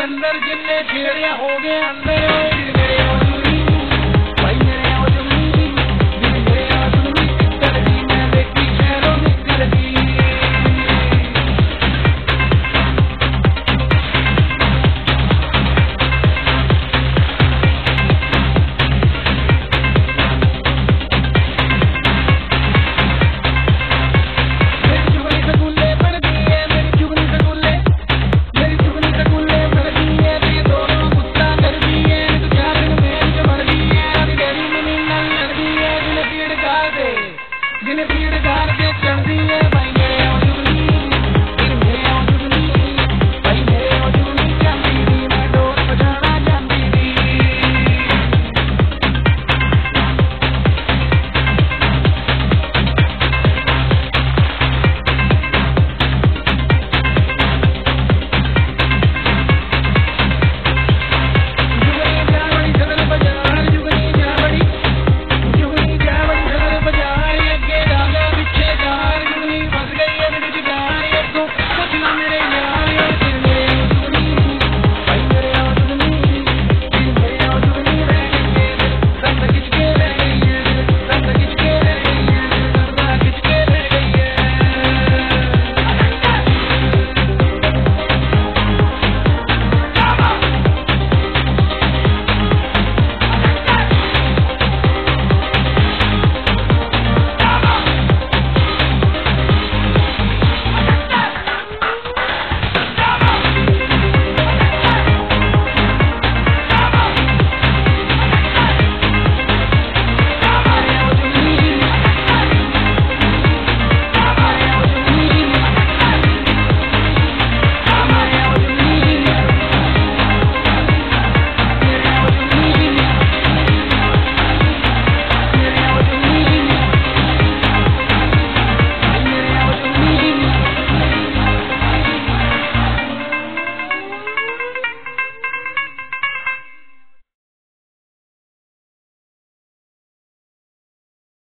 अंदर जिन्हें छेड़िया हो गए अंदर ਜਿਹਨੇ ਪੀੜ ਗਾਰ ਕੇ ਚੜਦੀ ਏ ਬਾਈ